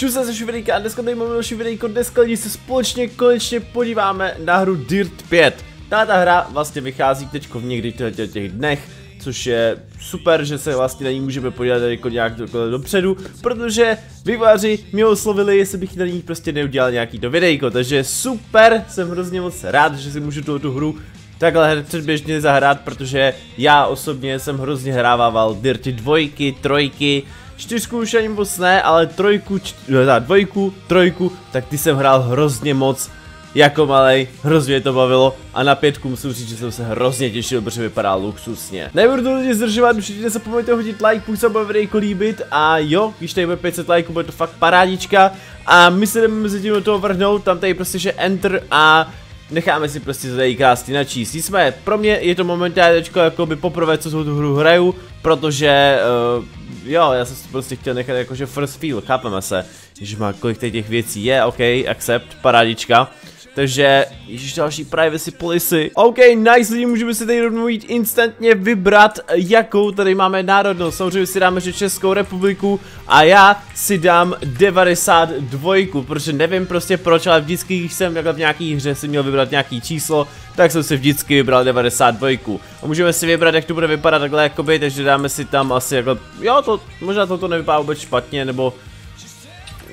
Čus se ze videjka a dneska tady máme další videjko, dneska se společně konečně podíváme na hru Dirt 5. Tato hra vlastně vychází teď v někdy těch, těch dnech, což je super, že se vlastně na ní můžeme podívat jako nějak dopředu, protože vývojáři mě oslovili, jestli bych na ní prostě neudělal nějaký to videjko, takže super, jsem hrozně moc rád, že si můžu tu hru takhle předběžně zahrát, protože já osobně jsem hrozně hrával Dirty dvojky, trojky, čtyřku už ani moc ne, ale trojku, čtyř, dvojku, trojku, tak ty jsem hrál hrozně moc jako malej, hrozně to bavilo a na pětku musím říct, že jsem se hrozně těšil, protože vypadá luxusně. Nebudu to lidi zdržovat, určitě nezapomeňte hodit like, pokud se bude videjko líbit a jo, když tady bude 500 lajků, bude to fakt parádička a my se jdeme mezi tím do toho vrhnout, tam tady prostě, že enter a necháme si prostě tady krásně načíst. Nicméně, pro mě je to momentálně teďko jako by poprvé, co tu hru hraju, protože uh, jo, já jsem prostě chtěl nechat jakože first feel, chápeme se, že má kolik těch věcí je, ok, accept, parádička. Takže, již další privacy policy. OK, nice lidi, můžeme si tady rovnou jít instantně vybrat, jakou tady máme národnost. Samozřejmě si dáme, že Českou republiku a já si dám 92, protože nevím prostě proč, ale vždycky, když jsem v nějaký hře si měl vybrat nějaký číslo, tak jsem si vždycky vybral 92. A můžeme si vybrat, jak to bude vypadat takhle jakoby, takže dáme si tam asi jako, jo, to, možná toto nevypadá vůbec špatně, nebo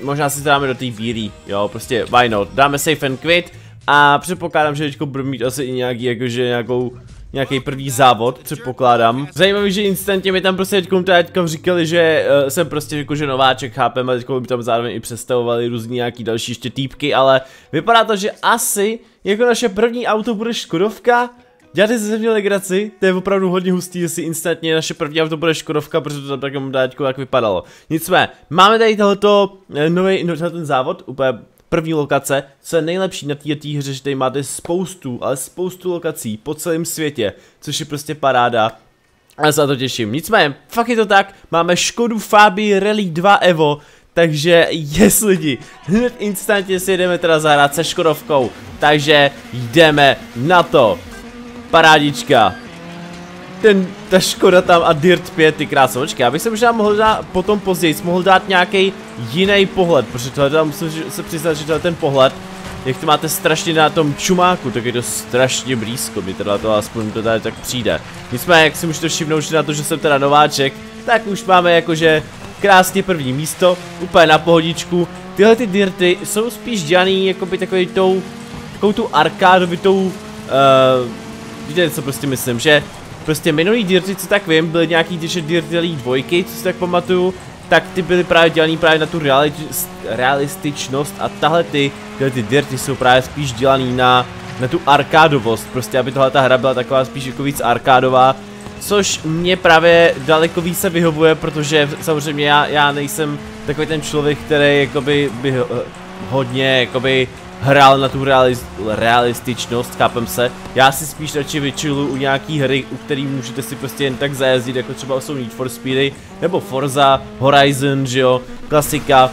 možná si to dáme do té bílý, jo, prostě why not, dáme safe and quit a předpokládám, že teďko budu mít asi i nějaký, jakože nějakou nějaký první závod, předpokládám. Zajímavý, že instantně mi tam prostě teďkom teďka říkali, že uh, jsem prostě jakože nováček, chápeme, teďko by tam zároveň i představovali různý nějaký další ještě týpky, ale vypadá to, že asi jako naše první auto bude Škodovka, Děláte se mě legraci, to je opravdu hodně hustý, jestli instantně naše první auto bude Škodovka, protože to tam tak dáčko jak vypadalo. Nicméně, máme tady tohoto eh, nový, no, ten závod, úplně první lokace, co je nejlepší na této hře, že tady máte spoustu, ale spoustu lokací po celém světě, což je prostě paráda. A já se na to těším. Nicméně, fakt je to tak, máme Škodu Fabii Rally 2 Evo, takže yes lidi, hned instantně si jdeme teda zahrát se Škodovkou, takže jdeme na to parádička. Ten, ta Škoda tam a Dirt 5, ty krásno. Počkej, já bych se možná mohl dát, potom později, mohl dát nějaký jiný pohled, protože tohle tam musím se přiznat, že tohle ten pohled, jak to máte strašně na tom čumáku, tak je to strašně blízko, mi teda to aspoň to tady tak přijde. Nicméně, jak si můžete všimnout, že na to, že jsem teda nováček, tak už máme jakože krásně první místo, úplně na pohodičku. Tyhle ty dirty jsou spíš dělaný jakoby takový tou, takovou tu arkádovitou, uh, Víte, co prostě myslím, že prostě minulý Dirty, co tak vím, byly nějaký ty Dirty dvojky, co si tak pamatuju, tak ty byly právě dělaný právě na tu realističnost a tahle ty, tyhle ty Dirty jsou právě spíš dělaný na, na tu arkádovost, prostě aby tohle ta hra byla taková spíš jako víc arkádová, což mě právě daleko víc se vyhovuje, protože samozřejmě já, já nejsem takový ten člověk, který jakoby by hodně jakoby hrál na tu realis realističnost, chápem se. Já si spíš radši vyčilu u nějaký hry, u který můžete si prostě jen tak zajezdit, jako třeba jsou Need for Speedy, nebo Forza, Horizon, že jo, klasika.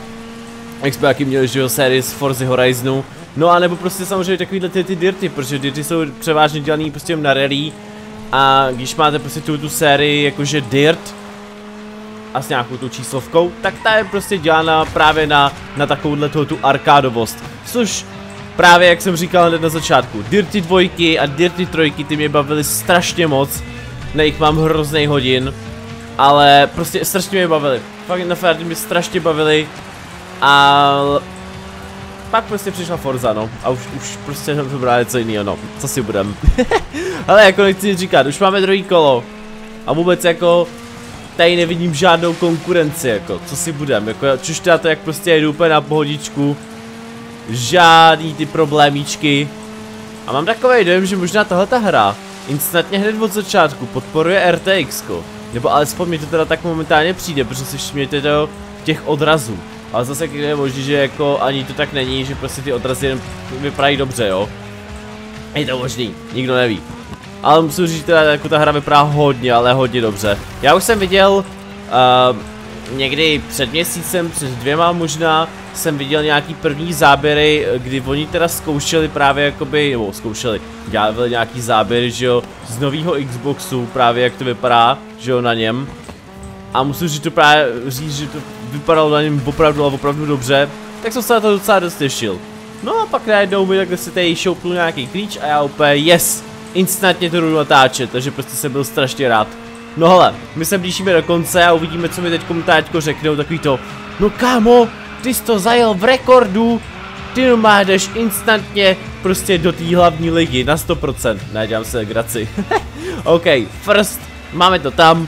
Jak jsme taky měli, že jo, série z Forza Horizonu. No a nebo prostě samozřejmě takovýhle ty, ty dirty, protože dirty jsou převážně dělaný prostě na rally. A když máte prostě tu, tu sérii jakože Dirt, a s nějakou tu číslovkou, tak ta je prostě dělána právě na, na takovouhle tu arkádovost. Což právě jak jsem říkal hned na začátku, Dirty dvojky a Dirty trojky ty mě bavily strašně moc, na jich mám hrozný hodin, ale prostě strašně mě bavily, fakt na fér mě strašně bavily a pak prostě přišla Forza, no, a už, už prostě jsem vybral něco jiného, no, co si budem. ale jako nechci říkat, už máme druhý kolo. A vůbec jako tady nevidím žádnou konkurenci, jako, co si budem, jako, čuž teda to jak prostě jedu úplně na pohodičku, žádný ty problémíčky. A mám takový dojem, že možná tahle ta hra instantně hned od začátku podporuje RTX, -ko. nebo alespoň mi to teda tak momentálně přijde, protože si všimněte to těch odrazů. Ale zase je možný, že jako ani to tak není, že prostě ty odrazy jen vypadají dobře, jo. Je to možný, nikdo neví. Ale musím říct, že teda jako ta hra vypadá hodně, ale hodně dobře. Já už jsem viděl uh, někdy před měsícem, před dvěma možná, jsem viděl nějaký první záběry, kdy oni teda zkoušeli právě jakoby, nebo zkoušeli, dělali nějaký záběry, že jo, z nového Xboxu, právě jak to vypadá, že jo, na něm. A musím říct, to právě říct, že to vypadalo na něm opravdu a opravdu dobře, tak jsem se na to docela dost těšil. No a pak najednou mi takhle si tady šoupnul nějaký klíč a já úplně yes, instantně to jdu natáčet, takže prostě jsem byl strašně rád. No hele, my se blížíme do konce a uvidíme, co mi teď komentářko řeknou, takový to, no kámo, ty jsi to zajel v rekordu, ty normálně jdeš instantně prostě do té hlavní ligy na 100%, ne, dělám se graci. OK, first, máme to tam,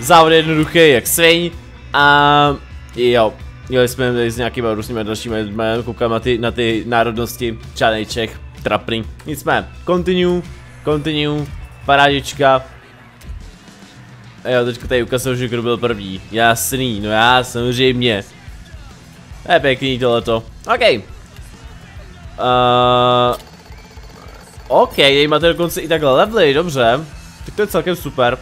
závod jednoduchý jak sviň a jo, Jeli jsme s nějakými různými dalšími koukám na ty, na ty národnosti, žádnej Čech, trapný. Nicméně, continue, continue, parádička. A jo, teďka tady ukazuje, že kdo byl první. Jasný, no já samozřejmě. To je pěkný tohleto. OK. Uh, OK, tady máte dokonce i takhle levely, dobře. Tak to je celkem super.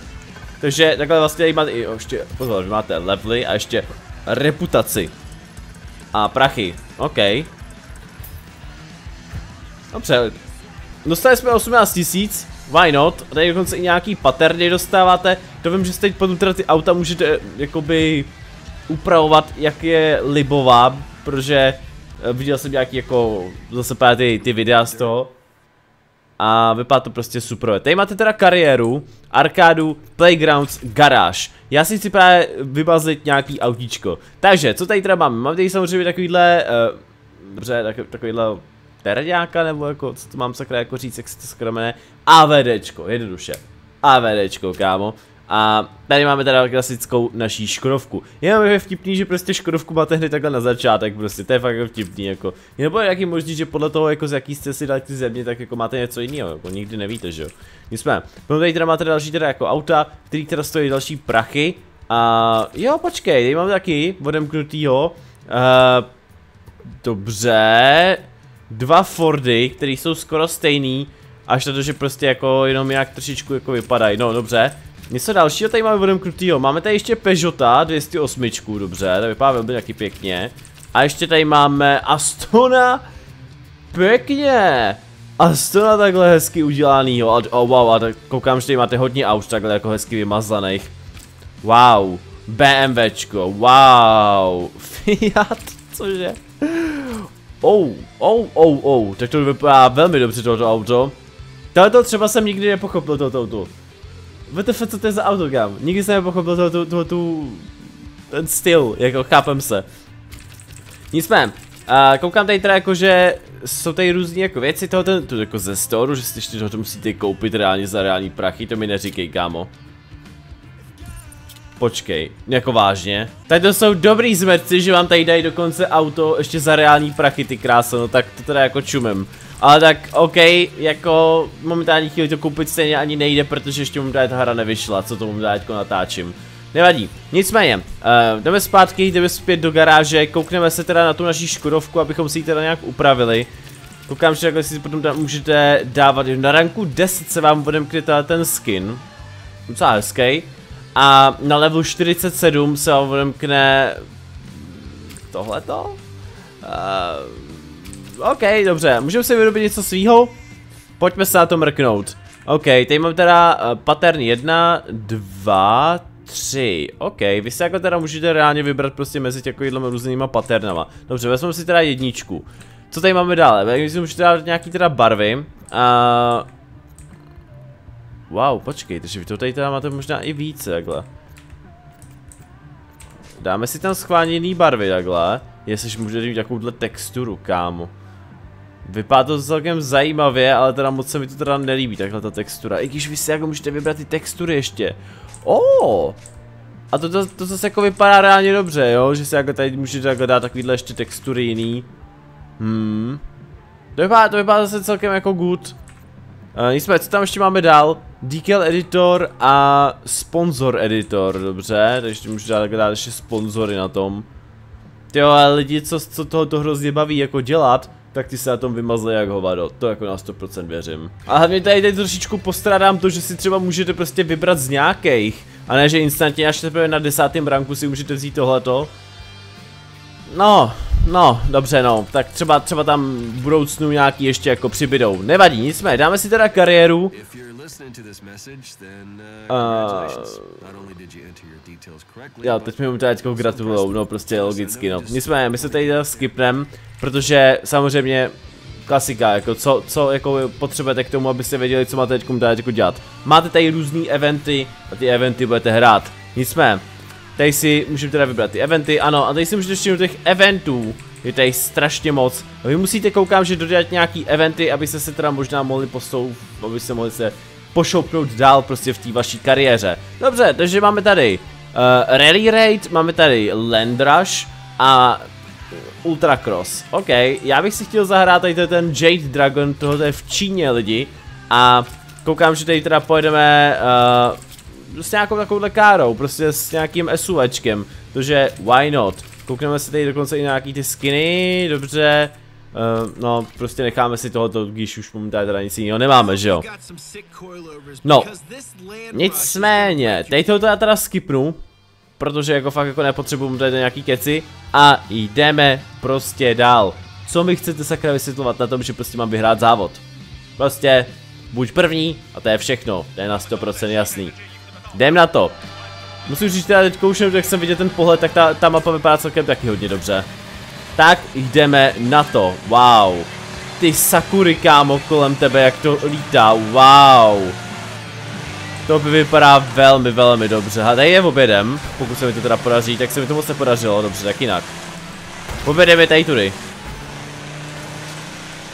Takže takhle vlastně tady máte, i ještě, pozor, že máte levely a ještě reputaci. A prachy, OK. Dobře. Dostali jsme 18 tisíc, why not? Tady dokonce i nějaký paterny dostáváte. To vím, že teď potom teda ty auta můžete jakoby upravovat, jak je libová, protože eh, viděl jsem nějaký jako zase právě ty, ty videa z toho. A vypadá to prostě super. Tady máte teda kariéru, arkádu, playgrounds, garáž. Já si chci právě vybazit nějaký autíčko. Takže, co tady teda mám? Mám tady samozřejmě takovýhle, uh, dobře, tak, takovýhle terďáka, nebo jako, co to mám sakra jako říct, jak se to jmenuje? AVDčko, jednoduše. AVDčko, kámo. A tady máme teda klasickou naší Škodovku. Jenom je vtipný, že prostě Škodovku máte hned takhle na začátek, prostě to je fakt vtipný, jako. Nebo je jaký možný, že podle toho, jako z jaký jste si dali ty země, tak jako máte něco jiného, jako nikdy nevíte, že jo. jsme. potom tady teda máte další teda jako auta, který teda stojí další prachy. A jo, počkej, tady mám taky odemknutýho. Uh, dobře. Dva Fordy, které jsou skoro stejný, až na to, že prostě jako jenom nějak trošičku jako vypadají, no dobře. Něco dalšího tady máme odemknutýho. Máme tady ještě Peugeota 208, dobře, to vypadá velmi taky pěkně. A ještě tady máme Astona. Pěkně. Astona takhle hezky udělanýho. A, oh, wow, a tak koukám, že tady máte hodně aut takhle jako hezky vymazaných. Wow. BMWčko, wow. Fiat, cože? Oh, oh, oh, oh, tak to vypadá velmi dobře tohoto auto. Tohle třeba jsem nikdy nepochopil tohoto auto. WTF, co to je za autogram? Nikdy jsem nepochopil to, to, to, ten styl, jako chápem se. Nicméně, uh, koukám tady teda jako, že jsou tady různé jako věci toho, ten, tu jako ze storu, že si to musíte koupit reálně za reální prachy, to mi neříkej, kámo. Počkej, jako vážně. Tady to jsou dobrý zmerci, že vám tady dají dokonce auto ještě za reální prachy, ty kráso, no tak to teda jako čumem. Ale tak, OK, jako momentálně chvíli to koupit stejně ani nejde, protože ještě momentálně ta hra nevyšla, co to momentálně jako natáčím. Nevadí. Nicméně, uh, jdeme zpátky, jdeme zpět do garáže, koukneme se teda na tu naší Škodovku, abychom si ji teda nějak upravili. Koukám, že takhle si potom můžete dávat, na ranku 10 se vám odemkne ten skin. Docela hezký. A na level 47 se odemkne tohleto? Uh, OK, dobře, můžeme si vyrobit něco svýho? Pojďme se na to mrknout. OK, tady mám teda uh, pattern 1, 2, 3. OK, vy si jako teda můžete reálně vybrat prostě mezi takovýhle různýma patternama. Dobře, vezmeme si teda jedničku. Co tady máme dále? Si můžete dát nějaký teda barvy. Uh, wow, počkej, takže vy to tady teda máte možná i více takhle. Dáme si tam schváněný barvy takhle. Jestliže můžete mít takovouhle texturu, kámo. Vypadá to celkem zajímavě, ale teda moc se mi to teda nelíbí, takhle ta textura. I když vy si jako můžete vybrat ty textury ještě. Oh! A to, to, to zase jako vypadá reálně dobře, jo? Že si jako tady můžete jako dát takovýhle ještě textury jiný. Hmm. To vypadá, to vypadá zase celkem jako good. Uh, nicméně, co tam ještě máme dál? Decal editor a sponsor editor, dobře, takže můžu dát, dát ještě sponzory na tom. Jo, ale lidi, co, co toho to hrozně baví jako dělat, tak ty se na tom vymazli jak hovado, to jako na 100% věřím. A hlavně tady teď trošičku postradám to, že si třeba můžete prostě vybrat z nějakých, a ne, že instantně až teprve na desátém ranku si můžete vzít tohleto. No, no, dobře no, tak třeba, třeba tam v budoucnu nějaký ještě jako přibydou. Nevadí, nicméně, dáme si teda kariéru. Já teď mi tady teďko gratulujou, no prostě logicky no. Nicméně, my se tady skipnem, protože samozřejmě klasika, jako co, co jako potřebujete k tomu, abyste věděli, co máte teď jako dělat. Máte tady různé eventy a ty eventy budete hrát. Nicméně, tady si můžeme teda vybrat ty eventy, ano, a tady si můžete všimnout těch eventů, je tady strašně moc. A vy musíte, koukám, že dodat nějaký eventy, abyste se teda možná mohli postoup, aby se mohli se pošoupnout dál prostě v té vaší kariéře. Dobře, takže máme tady uh, Rally Raid, máme tady Land Rush a Ultracross. OK, já bych si chtěl zahrát tady ten Jade Dragon, tohle je v Číně lidi. A koukám, že tady teda pojedeme uh, s nějakou takovouhle károu, prostě s nějakým SUVčkem. Protože why not? Koukneme si tady dokonce i nějaký ty skiny, dobře. Uh, no, prostě necháme si tohoto, když už momentálně teda nic jiného nemáme, že jo? No, nicméně, tady to teda, teda skipnu, protože jako fakt jako nepotřebuji tady nějaký keci a jdeme prostě dál. Co mi chcete sakra vysvětlovat na tom, že prostě mám vyhrát závod? Prostě buď první a to je všechno, to je na 100% jasný. Jdem na to. Musím říct, teda teď už jak jsem viděl ten pohled, tak ta, ta mapa vypadá celkem taky hodně dobře. Tak jdeme na to, wow. Ty sakury kámo kolem tebe, jak to lítá, wow. To by vypadá velmi, velmi dobře. A tady je obědem, pokud se mi to teda podaří, tak se mi to moc nepodařilo, dobře, tak jinak. Obědem je tady tudy.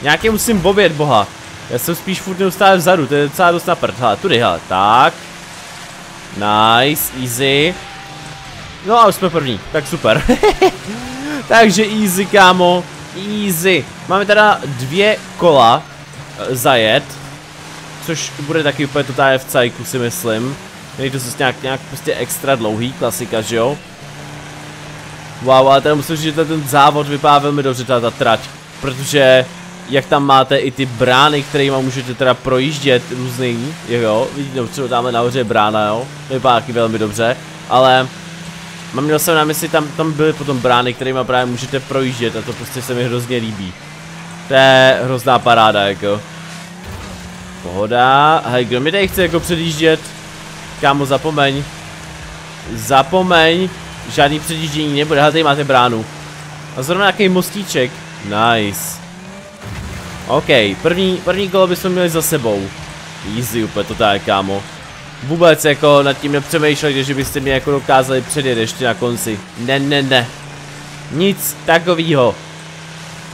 Nějaký musím bobět, boha. Já jsem spíš furt neustále vzadu, to je docela dost na prd. Hele, tudy, hele, tak. Nice, easy. No a už jsme první, tak super. Takže easy, kámo. Easy. Máme teda dvě kola eh, zajet. Což bude taky úplně totálně v cajku, si myslím. Je to zase nějak, nějak prostě extra dlouhý, klasika, že jo? Wow, ale teda musím říct, že ten závod vypadá velmi dobře, ta trať. Protože jak tam máte i ty brány, kterými můžete teda projíždět různý, jo, vidíte, no, třeba tamhle nahoře je brána, jo, to vypadá taky velmi dobře, ale mám měl jsem na mysli, tam, tam byly potom brány, kterými právě můžete projíždět a to prostě se mi hrozně líbí. To je hrozná paráda, jako. Pohoda. Hej, kdo mi tady chce jako předjíždět? Kámo, zapomeň. Zapomeň. Žádný předjíždění nebude. Hele, tady máte bránu. A zrovna nějaký mostíček. Nice. OK, první, první kolo bychom měli za sebou. Easy úplně to tak, kámo. Vůbec jako nad tím nepřemýšleli, že byste mě jako dokázali předjet ještě na konci. Ne, ne, ne. Nic takového.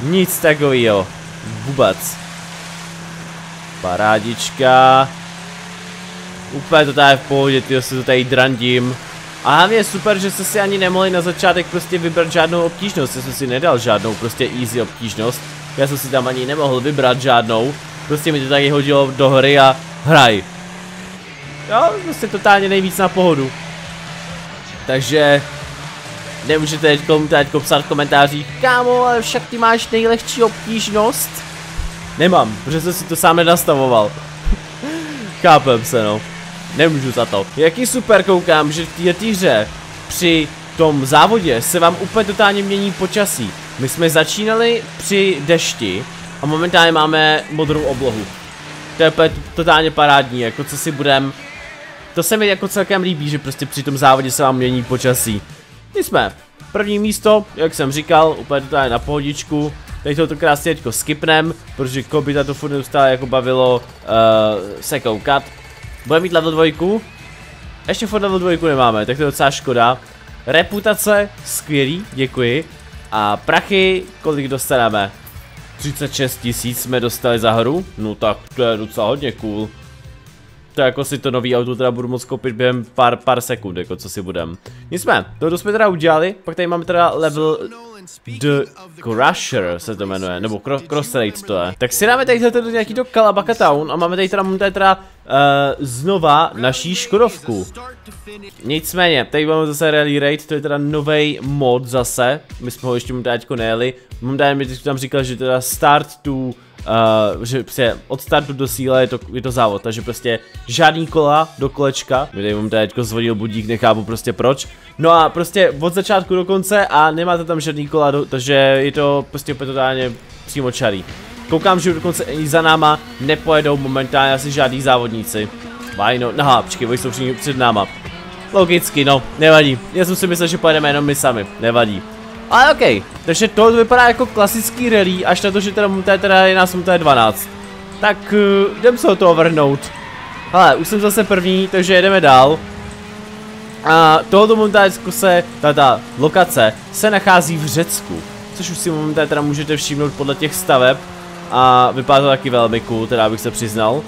Nic takového. Vůbec. Parádička. Úplně to tady v pohodě, ty se to tady drandím. A hlavně je super, že jste si ani nemohli na začátek prostě vybrat žádnou obtížnost, já jsem si nedal žádnou prostě easy obtížnost. Já jsem si tam ani nemohl vybrat žádnou, prostě mi to tady hodilo do hry a hraj. Jo, prostě totálně nejvíc na pohodu. Takže nemůžete teď teď psát v komentářích, kámo, ale však ty máš nejlehčí obtížnost. Nemám, protože jsem si to sám nenastavoval. Chápem se no. Nemůžu za to. Jaký super koukám, že v té hře při tom závodě se vám úplně totálně mění počasí. My jsme začínali při dešti a momentálně máme modrou oblohu. To je totálně parádní, jako co si budem. To se mi jako celkem líbí, že prostě při tom závodě se vám mění počasí. My jsme první místo, jak jsem říkal, úplně totálně na pohodičku. Tady to krásně teďko skipnem, protože Kobita to furt neustále jako bavilo uh, se koukat. Budeme mít level 2. Ještě furt level 2 nemáme, tak to je docela škoda. Reputace, skvělý, děkuji. A prachy, kolik dostaneme? 36 tisíc jsme dostali za hru? No tak to je docela hodně cool. To jako si to nový auto teda budu moct koupit během pár, pár sekund, jako co si budem. Nicméně, to jsme teda udělali, pak tady máme teda level The Crusher se to jmenuje, nebo Cro Cross Raid to je. Tak si dáme tady tady nějaký do Kalabaka Town a máme tady teda, máme tady teda uh, znova naší Škodovku. Nicméně, tady máme zase Rally Raid, to je teda nový mod zase, my jsme ho ještě mu teďko nejeli. Momentálně mi tam říkal, že teda start to uh, že prostě od startu do síle je to, je to závod, takže prostě žádný kola do kolečka, kde mám teď zvodil budík, nechápu prostě proč. No a prostě od začátku do konce a nemáte tam žádný kola, do, takže je to prostě totálně přímo čarý. Koukám, že dokonce i za náma nepojedou momentálně asi žádný závodníci. Vajno, aha, počkej, oni jsou před náma. Logicky, no, nevadí. Já jsem si myslel, že pojedeme jenom my sami, nevadí. Ale okay. takže to vypadá jako klasický rally, až na to, že teda je teda je nás je 12. Tak uh, jdem se o toho vrhnout. Ale už jsem zase první, takže jedeme dál. A tohoto montážku se, ta lokace, se nachází v Řecku. Což už si momentálně teda můžete všimnout podle těch staveb. A vypadá to taky velmi cool, teda bych se přiznal.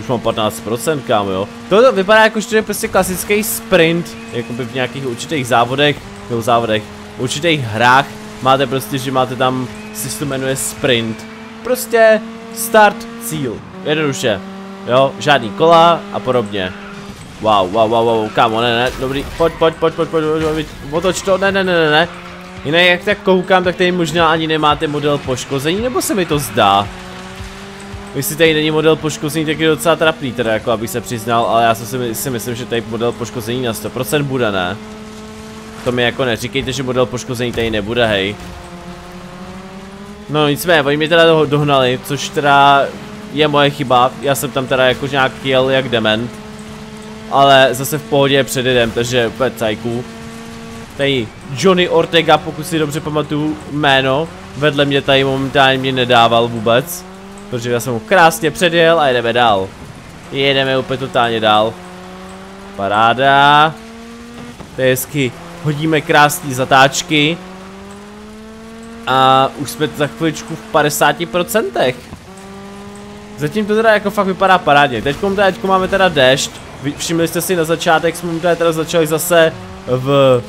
Už mám 15%, kámo, jo. Tohle vypadá jako, že to je prostě klasický sprint, jakoby v nějakých určitých závodech, nebo závodech, v určitých hrách máte prostě, že máte tam, si to jmenuje sprint. Prostě start, cíl, jednoduše, jo, žádný kola a podobně. Wow, wow, wow, wow, kámo, ne, ne, dobrý, pojď, pojď, pojď, pojď, pojď, pojď, pojď, otoč to, ne, ne, ne, ne, ne. Jinak jak tak koukám, tak tady možná ani nemáte model poškození, nebo se mi to zdá? Jestli tady není model poškození, tak je docela trapný teda, jako abych se přiznal, ale já si, si myslím, že tady model poškození na 100% bude, ne? To mi jako neříkejte, že model poškození tady nebude, hej. No nicméně, oni mě teda dohnali, což teda je moje chyba, já jsem tam teda jako nějak jel jak dement. Ale zase v pohodě předjedem, takže úplně cajku. Tady Johnny Ortega, pokud si dobře pamatuju jméno, vedle mě tady momentálně mě nedával vůbec. Protože já jsem mu krásně předjel a jedeme dál. Jedeme úplně totálně dál. Paráda. To je hezky. Hodíme krásné zatáčky. A už jsme za chviličku v 50%. Zatím to teda jako fakt vypadá parádně. Teď teďko máme teda déšť. Všimli jste si na začátek, jsme tady teda začali zase v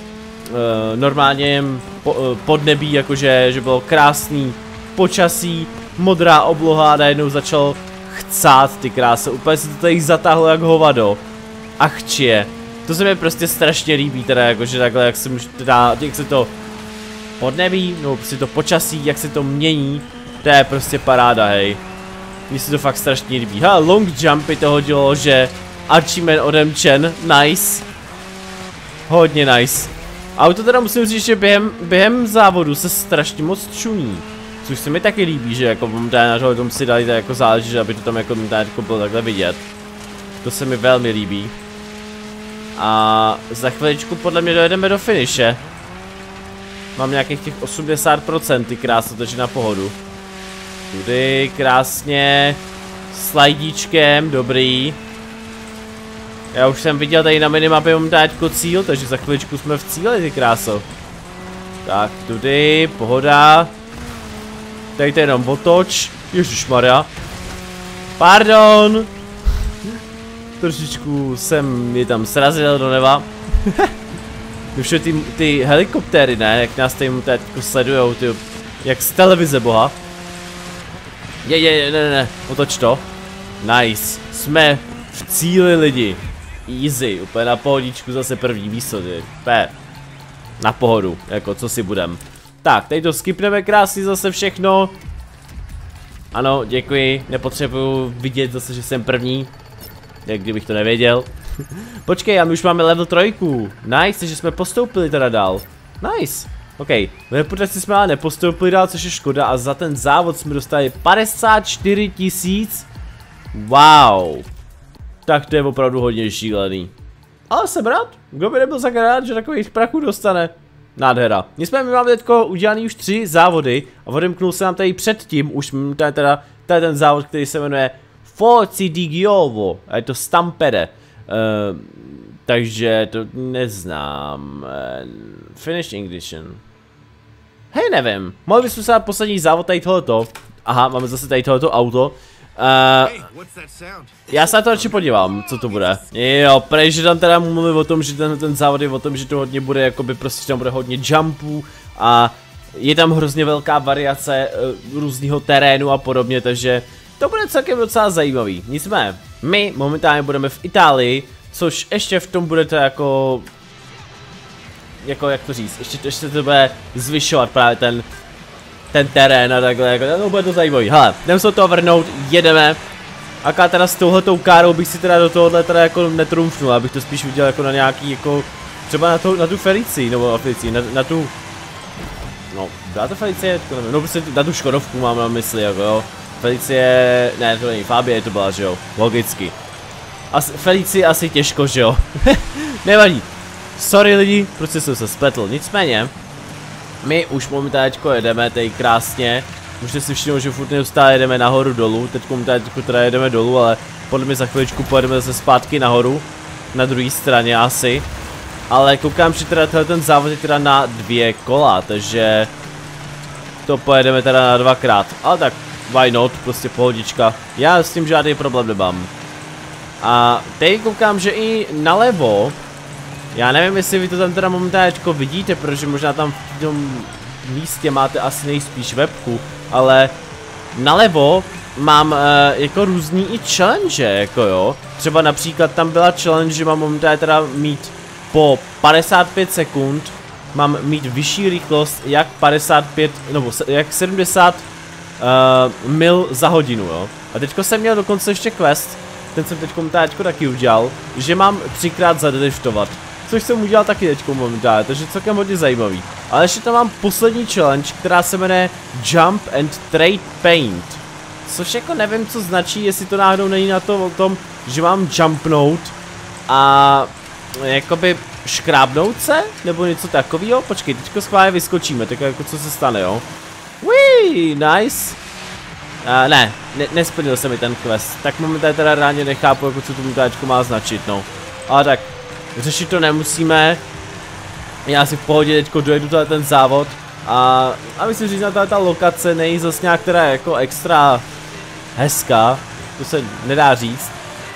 uh, normálním po, uh, podnebí, jakože že bylo krásný počasí, modrá obloha a najednou začal chcát ty krásy. Úplně se to tady zatáhlo jak hovado. A chčije. To se mi prostě strašně líbí, teda jakože takhle, jak se, teda, jak se to podnebí, nebo prostě to počasí, jak se to mění, to je prostě paráda, hej. Mně se to fakt strašně líbí. Ha, long jumpy to hodilo, že Archieman odemčen, nice. Hodně nice. Auto teda musím říct, že během, během závodu se strašně moc čuní. Což se mi taky líbí, že jako na tom si dali jako záleží, aby to tam jako jako bylo takhle vidět. To se mi velmi líbí. A za chviličku podle mě dojedeme do finiše. Mám nějakých těch 80% ty krásy, takže na pohodu. Tudy krásně. Slajdíčkem, dobrý. Já už jsem viděl tady na minimapě momentálně jako cíl, takže za chviličku jsme v cíli ty kráso. Tak, tudy, pohoda. Tady to jenom otoč. Maria. Pardon. Trošičku jsem je tam srazil do neba. Už ty, ty helikoptéry, ne? Jak nás tady teď sledujou, ty, jak z televize boha. Je, je, je, ne, ne, ne, otoč to. Nice. Jsme v cíli lidi. Easy, úplně na pohodičku zase první výsody. P. Na pohodu, jako co si budem. Tak, teď to skipneme krásně zase všechno. Ano, děkuji, nepotřebuju vidět zase, že jsem první. Jak kdybych to nevěděl. Počkej, a my už máme level trojku. Nice, že jsme postoupili teda dál. Nice. OK, v reputaci jsme ale nepostoupili dál, což je škoda a za ten závod jsme dostali 54 tisíc. Wow. Tak to je opravdu hodně šílený. Ale jsem rád, kdo by nebyl tak rád, že takových prachů dostane. Nádhera. Nicméně my máme teďko udělaný už tři závody a odemknul se nám tady předtím, už tady teda, ten závod, který se jmenuje Forci di Giovo, a je to Stampede. Uh, takže to neznám. Uh, finish Ignition. Hej, nevím. Mohli bychom se poslední závod tady tohoto. Aha, máme zase tady tohoto auto. Uh, já se na to radši podívám, co to bude. Jo, prej, že tam teda mluvím o tom, že ten, ten závod je o tom, že to hodně bude, jakoby prostě tam bude hodně jumpů a je tam hrozně velká variace uh, různého terénu a podobně, takže to bude celkem docela zajímavý. Nicméně, my momentálně budeme v Itálii, což ještě v tom budete jako... Jako jak to říct, ještě, ještě to bude zvyšovat právě ten ten terén a takhle, jako, no bude to zajímavý. Hele, jdeme se to vrnout, jedeme. Aká teda s touhletou károu bych si teda do tohohle teda jako netrumfnul, abych to spíš viděl jako na nějaký jako, třeba na, to, na tu Felici, nebo na Felici, na, na tu, no, byla to Felicie, to nevím, no prostě na tu Škodovku mám na mysli, jako jo. Felicie, ne, to není, Fabie to byla, že jo, logicky. As, Felici asi těžko, že jo. Nevadí. Sorry lidi, prostě jsem se spletl, nicméně, my už momentálně jedeme tady krásně. Můžete si všimnout, že furt neustále jedeme nahoru dolů. Teď momentálně teda jedeme dolů, ale podle mě za chviličku pojedeme zase zpátky nahoru. Na druhé straně asi. Ale koukám, že teda ten závod je teda na dvě kola, takže to pojedeme teda na dvakrát. Ale tak, why not, prostě pohodička. Já s tím žádný problém nemám. A teď koukám, že i nalevo já nevím, jestli vy to tam teda momentálně vidíte, protože možná tam v tom místě máte asi nejspíš webku, ale nalevo mám uh, jako různý i challenge, jako jo. Třeba například tam byla challenge, že mám momentálně teda mít po 55 sekund mám mít vyšší rychlost jak 55, nebo jak 70 uh, mil za hodinu, jo. A teďko jsem měl dokonce ještě quest, ten jsem teďko taky udělal, že mám třikrát zadriftovat což jsem udělal taky teďko momentálně, takže celkem hodně zajímavý. Ale ještě tam mám poslední challenge, která se jmenuje Jump and Trade Paint. Což jako nevím, co značí, jestli to náhodou není na to o tom, že mám jumpnout a jakoby škrábnout se, nebo něco takového. Počkej, teďko schválně vyskočíme, tak jako co se stane, jo. Wee, nice. Uh, ne, ne, nesplnil se mi ten quest, tak momentálně teda ráně nechápu, jako co tu má značit, no. Ale tak, Řešit to nemusíme. Já si v pohodě teďko dojedu tady ten závod. A, a myslím, že ta, ta lokace není zase nějak teda jako extra hezká. To se nedá říct.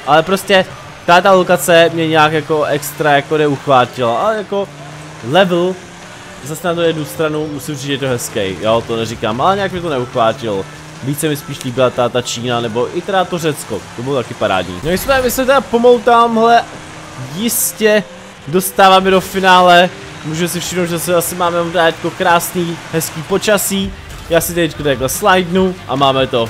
Ale prostě ta lokace mě nějak jako extra jako neuchvátila. Ale jako level zase na to jednu stranu musím říct, že je to hezký, jo, to neříkám, ale nějak mi to neuchvátilo. Více mi spíš líbila ta, ta Čína, nebo i teda to Řecko, to bylo taky parádní. No my jsme, my jsme teda pomalu tamhle jistě dostáváme do finále. Můžu si všimnout, že se asi máme dát jako krásný, hezký počasí. Já si teď takhle slidenu a máme to.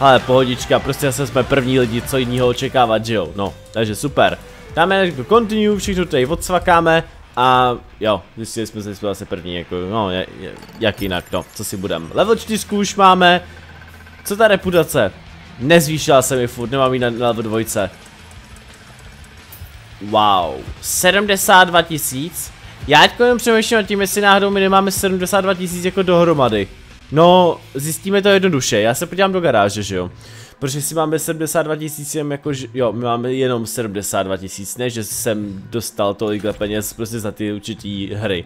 Ale pohodička, prostě zase jsme první lidi, co jiného očekávat, že jo? No, takže super. Dáme jako continue, všechno tady odsvakáme a jo, zjistili jsme, že jsme zase první, jako, no, je, je, jak jinak, no, co si budem. Level 4 už máme. Co ta reputace? Nezvýšila se mi furt, nemám ji na, na level 2. Wow, 72 tisíc. Já teď jenom přemýšlím nad tím, jestli náhodou my nemáme 72 tisíc jako dohromady. No, zjistíme to jednoduše, já se podívám do garáže, že jo. Protože si máme 72 tisíc jako, jo, my máme jenom 72 tisíc, ne, že jsem dostal tolik peněz prostě za ty určitý hry.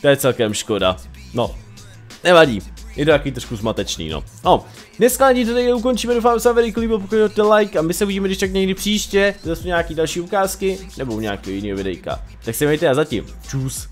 To je celkem škoda. No, nevadí. Je to taky trošku zmatečný, no. No, dneska ani to tady ukončíme, doufám, že se vám líbilo, pokud dáte like a my se uvidíme když tak někdy příště, zase nějaký další ukázky, nebo nějaký jiný videjka. Tak se mějte a zatím. Čus.